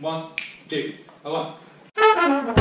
One, two, one.